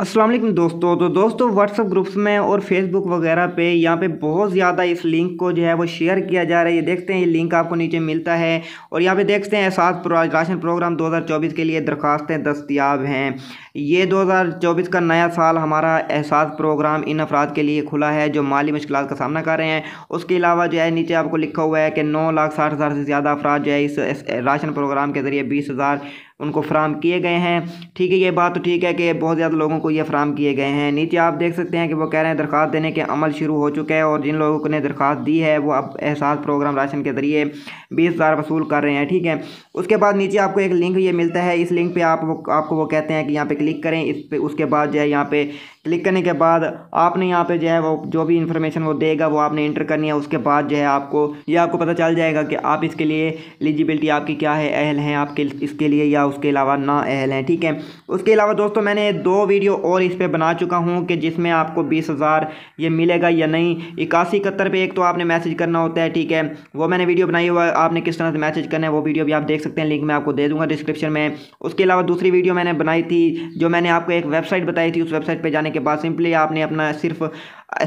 वालेकुम दोस्तों। तो दोस्तों व्हाट्सअप ग्रुप्स में और फेसबुक वगैरह पे यहाँ पे बहुत ज़्यादा इस लिंक को जो है वो शेयर किया जा रहा है। ये देखते हैं, ये लिंक आपको नीचे मिलता है। और यहाँ पे देखते हैं, सात राशन प्रोग्राम 2024 के लिए दरख्वास्तें दस्तियाब हैं। ये 2024 का नया साल हमारा एहसास प्रोग्राम इन अफराद के लिए खुला है, जो माली मुश्किल का सामना कर रहे हैं। उसके अलावा जो है, नीचे आपको लिखा हुआ है कि नौ लाख साठ हज़ार से ज़्यादा अफराद जो है इस राशन प्रोग्राम के ज़रिए बीस हज़ार उनको फ्राहम किए गए हैं। ठीक है, ये बात तो ठीक है कि बहुत ज़्यादा लोगों को ये फ्राहम किए गए हैं। नीचे आप देख सकते हैं कि वो कह रहे हैं दरख्वास्त देने के अमल शुरू हो चुके हैं और जिन लोगों ने दरख्वास्त दी है, वो अब एहसास प्रोग्राम राशन के ज़रिए बीस हज़ार वसूल कर रहे हैं। ठीक है, उसके बाद नीचे आपको एक लिंक ये मिलता है। इस लिंक पर आप वो, आपको वो कहते हैं कि यहाँ पर क्लिक करें। इस पर उसके बाद जो है यहाँ पर क्लिक करने के बाद आपने यहाँ पे जो है वो, जो भी इन्फॉर्मेशन वो देगा, वो आपने इंटर करनी है, उसके बाद जो है आपको, ये आपको पता चल जाएगा कि आप इसके लिए एलिजिबिलिटी आपकी क्या है, अहल हैं आपके इसके लिए या उसके अलावा ना अहल हैं, ठीक है? उसके अलावा दोस्तों, मैंने दो वीडियो और इस पर बना चुका हूँ कि जिसमें आपको बीस हज़ार ये मिलेगा या नहीं। इक्यासी इकहत्तर पे एक तो आपने मैसेज करना होता है, ठीक है? वो मैंने वीडियो बनाई हुआ आपने किस तरह से मैसेज करना है वो वीडियो भी आप देख सकते हैं लिंक मैं आपको दे दूँगा डिस्क्रिप्शन में। उसके अलावा दूसरी वीडियो मैंने बनाई थी, जो मैंने आपको एक वेबसाइट बताई थी, उस वेबसाइट पर जाने के बाद सिंपली आपने अपना सिर्फ़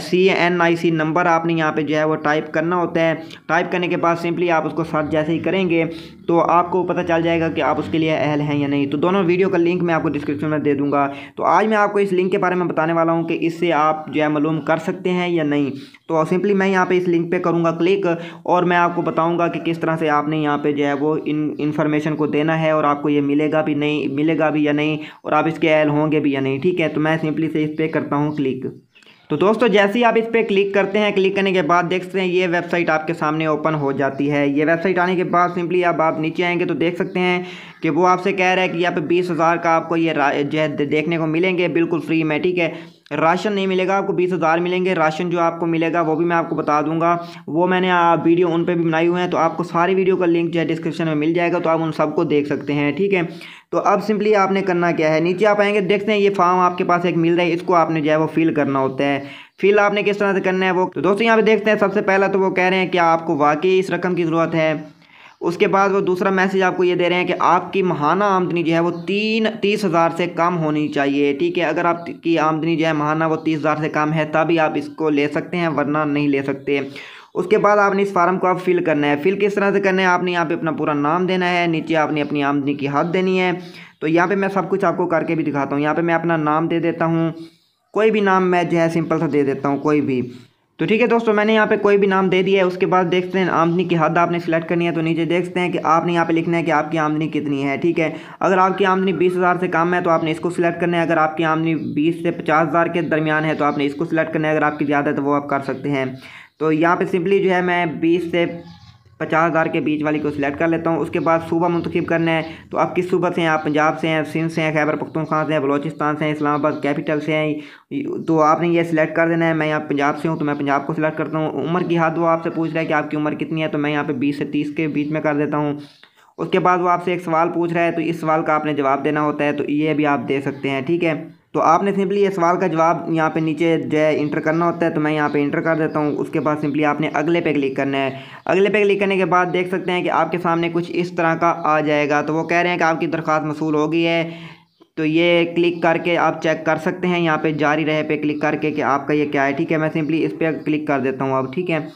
सी एन आई सी नंबर आपने यहाँ पे जो है वो टाइप करना होता है। टाइप करने के बाद सिंपली आप उसको सर्च जैसे ही करेंगे तो आपको पता चल जाएगा कि आप उसके लिए अहल हैं या नहीं। तो दोनों वीडियो का लिंक मैं आपको डिस्क्रिप्शन में दे दूँगा। तो आज मैं आपको इस लिंक के बारे में बताने वाला हूँ कि इससे आप जो है मालूम कर सकते हैं या नहीं। तो सिंपली मैं यहाँ पर इस लिंक पर करूँगा क्लिक और मैं आपको बताऊँगा कि किस तरह से आपने यहाँ पर जो है वो इन इन्फॉर्मेशन को देना है और आपको ये मिलेगा भी नहीं, मिलेगा भी या नहीं और आप इसके अहल होंगे भी या नहीं। ठीक है तो मैं सिंपली से इस पर करता हूँ क्लिक तो दोस्तों, जैसे ही आप इस पर क्लिक करते हैं, क्लिक करने के बाद देख सकते हैं, ये वेबसाइट आपके सामने ओपन हो जाती है। ये वेबसाइट आने के बाद सिंपली अब आप नीचे आएँगे तो देख सकते हैं कि वो आपसे कह रहा है कि यहाँ पे बीस हज़ार का आपको ये जो है देखने को मिलेंगे, बिल्कुल फ्री में, ठीक है? राशन नहीं मिलेगा, आपको बीस हज़ार मिलेंगे, राशन जो आपको मिलेगा वो भी मैं आपको बता दूँगा। वो मैंने वीडियो उन पर भी बनाई हुए हैं तो आपको सारी वीडियो का लिंक जो है डिस्क्रिप्शन में मिल जाएगा तो आप उन सबको देख सकते हैं, ठीक है? तो अब सिंपली आपने करना क्या है? नीचे आप आएँगे, देखते हैं ये फॉर्म आपके पास एक मिल रहा है, इसको आपने जो है वो फिल करना होता है। फिल आपने किस तरह से करना है वो? तो दोस्तों, यहाँ पे देखते हैं, सबसे पहला तो वो कह रहे हैं कि आपको वाकई इस रकम की ज़रूरत है। उसके बाद वो दूसरा मैसेज आपको ये दे रहे हैं कि आपकी महाना आमदनी जो है वो तीन, तीस हज़ार से कम होनी चाहिए, ठीक है? अगर आपकी आमदनी जो है महाना वो तीस हज़ार से कम है, तभी आप इसको ले सकते हैं, वरना नहीं ले सकते। उसके बाद आपने इस फार्म को आप फिल करना है। फिल किस तरह से करना है? आपने यहाँ पे अपना पूरा नाम देना है, नीचे आपने अपनी आमदनी की हद देनी है। तो यहाँ पे मैं सब कुछ आपको करके भी दिखाता हूँ। यहाँ पे मैं अपना नाम दे देता हूँ। कोई भी नाम मैं जो है सिंपल सा दे देता हूँ, कोई भी। तो ठीक है दोस्तों, मैंने यहाँ पे कोई भी नाम दे दिया है, उसके बाद देखते हैं आमदनी की हद आपने सेलेक्ट करनी है तो नीचे देखते हैं कि आपने यहाँ पे लिखना है कि आपकी आमदनी कितनी है, ठीक है? अगर आपकी आमदनी बीस हज़ार से कम है तो आपने इसको सिलेक्ट करना है, अगर आपकी आमदनी बीस से पचास हज़ार के दरमियान है तो आपने इसको सिलेक्ट करना है, अगर आपकी ज़्यादा है तो वो आप कर सकते हैं। तो यहाँ पर सिंपली जो है मैं बीस से पचास हज़ार के बीच वाली को सिलेक्ट कर लेता हूँ। उसके बाद सूबा मुंतखब करना है। तो आप किस सूबा से हैं? आप पंजाब से हैं, सिंध से हैं, खैबर पख्तूनख्वा से हैं, बलोचिस्तान से हैं, इस्लामाबाद कैपिटल से हैं। तो आपने ये सिलेक्ट कर देना है। मैं यहाँ पंजाब से हूँ तो मैं पंजाब को सिलेक्ट करता हूँ। उम्र की हद वो आपसे पूछ रहा है कि आपकी उम्र कितनी है? तो मैं यहाँ पर बीस से तीस के बीच में कर देता हूँ। उसके बाद वो आपसे एक सवाल पूछ रहा है तो इस सवाल का आपने जवाब देना होता है। तो ये भी आप दे सकते हैं, ठीक है? तो आपने सिंपली ये सवाल का जवाब यहाँ पे नीचे जो है इंटर करना होता है तो मैं यहाँ पे इंटर कर देता हूँ। उसके बाद सिंपली आपने अगले पे क्लिक करना है। अगले पे क्लिक करने के बाद देख सकते हैं कि आपके सामने कुछ इस तरह का आ जाएगा। तो वो कह रहे हैं कि आपकी दरख्वास्त मसूल हो गई है। तो ये क्लिक करके आप चेक कर सकते हैं। यहाँ पे जारी रहे पे क्लिक करके कि आपका ये क्या है। ठीक है, मैं सिंपली इस पर क्लिक कर देता हूँ अब। ठीक है?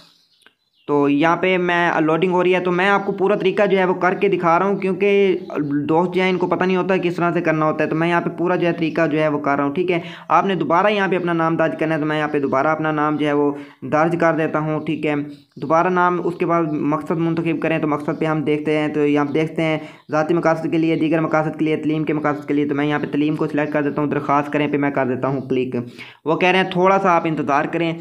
तो यहाँ पे मैं लोडिंग हो रही है तो मैं आपको पूरा तरीका जो है वो करके दिखा रहा हूँ, क्योंकि दोस्त जो है, इनको पता नहीं होता किस तरह से करना होता है तो मैं यहाँ पे पूरा जो है तरीका जो है वो कर रहा हूँ, ठीक है? आपने दोबारा यहाँ पे अपना नाम दर्ज करना है तो मैं यहाँ पे दोबारा अपना नाम जो है वो दर्ज कर देता हूँ, ठीक है? दोबारा नाम, उसके बाद मकसद मुंतखब करें तो मकसद पर हम देखते हैं तो यहाँ देखते हैं, ज़ाती मकासद के लिए, दीगर मकासद के लिए, तलीम के मकासद के लिए तो मैं यहाँ पर तलीम को सिलेक्ट कर देता हूँ, दरख्वास्त करें पर मैं कर देता हूँ क्लिक वो कह रहे हैं, थोड़ा सा आप इंतज़ार करें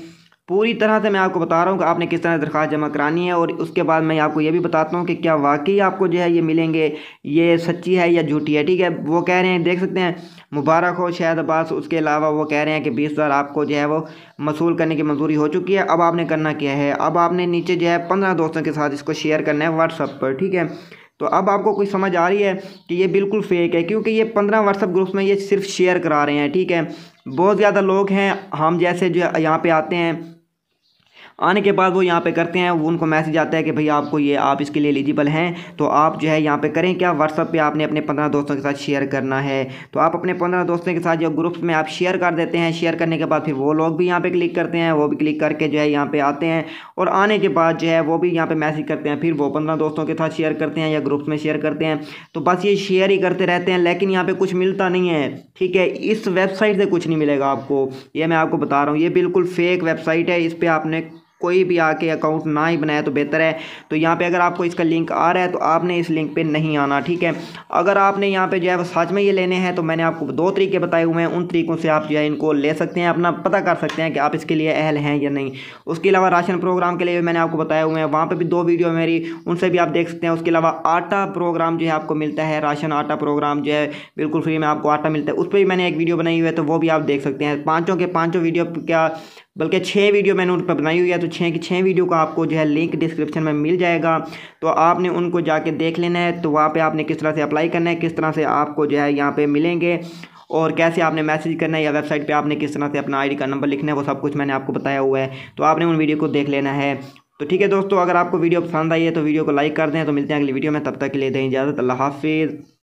पूरी तरह से मैं आपको बता रहा हूँ कि आपने किस तरह दरख्वास्त जमा करानी है और उसके बाद मैं आपको ये भी बताता हूँ कि क्या वाकई आपको जो है ये मिलेंगे, ये सच्ची है या झूठी है, ठीक है? वो कह रहे हैं, देख सकते हैं, मुबारक हो शायद अब्बास, उसके अलावा वो कह रहे हैं कि बीस हज़ार आपको जो है वो मसूल करने की मंजूरी हो चुकी है, अब आपने करना क्या है? अब आपने नीचे जो है पंद्रह दोस्तों के साथ इसको शेयर करना है व्हाट्सअप पर, ठीक है? तो अब आपको कोई समझ आ रही है कि ये बिल्कुल फेक है, क्योंकि ये पंद्रह व्हाट्सअप ग्रुप्स में ये सिर्फ़ शेयर करा रहे हैं, ठीक है? बहुत ज़्यादा लोग हैं, हम जैसे जो यहाँ पे आते हैं आने के बाद वो यहाँ पे करते हैं, वो उनको मैसेज आता है कि भाई आपको ये, आप इसके लिए एलिजिबल हैं तो आप जो है यहाँ पे करें क्या? व्हाट्सअप पे आपने अपने पंद्रह दोस्तों के साथ शेयर करना है। तो आप अपने पंद्रह दोस्तों के साथ जो ग्रुप्स में आप शेयर कर देते हैं शेयर करने के बाद फिर वो लोग भी यहाँ पर क्लिक करते हैं, वो भी क्लिक करके जो है यहाँ पर आते हैं और आने के बाद जो है वो भी यहाँ पर मैसेज करते हैं, फिर वो पंद्रह दोस्तों के साथ शेयर करते हैं या ग्रुप्स में शेयर करते हैं। तो बस ये शेयर ही करते रहते हैं, लेकिन यहाँ पर कुछ मिलता नहीं है, ठीक है? इस वेबसाइट से कुछ नहीं मिलेगा आपको, ये मैं आपको बता रहा हूँ, ये बिल्कुल फेक वेबसाइट है, इस पर आपने कोई भी आके अकाउंट ना ही बनाया तो बेहतर है। तो यहाँ पे अगर आपको इसका लिंक आ रहा है तो आपने इस लिंक पे नहीं आना, ठीक है? अगर आपने यहाँ पे जो है वो सच में ये लेने हैं तो मैंने आपको दो तरीके बताए हुए हैं। उन तरीकों से आप जो है इनको ले सकते हैं, अपना पता कर सकते हैं कि आप इसके लिए अहल हैं या नहीं। उसके अलावा राशन प्रोग्राम के लिए मैंने आपको बताया हुए हैं। वहाँ पर भी दो वीडियो मेरी, उनसे भी आप देख सकते हैं। उसके अलावा आटा प्रोग्राम जो है आपको मिलता है, राशन आटा प्रोग्राम जो है बिल्कुल फ्री में आपको आटा मिलता है। उस पर भी मैंने एक वीडियो बनाई हुई है तो वो भी आप देख सकते हैं। पाँचों के पाँचों वीडियो क्या बल्कि छः वीडियो मैंने उन पर बनाई हुई है तो छः की छः वीडियो का आपको जो है लिंक डिस्क्रिप्शन में मिल जाएगा। तो आपने उनको जाके देख लेना है तो वहाँ पे आपने किस तरह से अप्लाई करना है, किस तरह से आपको जो है यहाँ पे मिलेंगे, और कैसे आपने मैसेज करना है या वेबसाइट पे आपने किस तरह से अपना आईडी का नंबर लिखना है, वो सब कुछ मैंने आपको बताया हुआ है। तो आपने उन वीडियो को देख लेना है। तो ठीक है दोस्तों, अगर आपको वीडियो पसंद आई है तो वीडियो को लाइक कर दें। तो मिलते हैं अगली वीडियो में, तब तक के लिए दें इजाज़त, अल्लाह हाफिज़।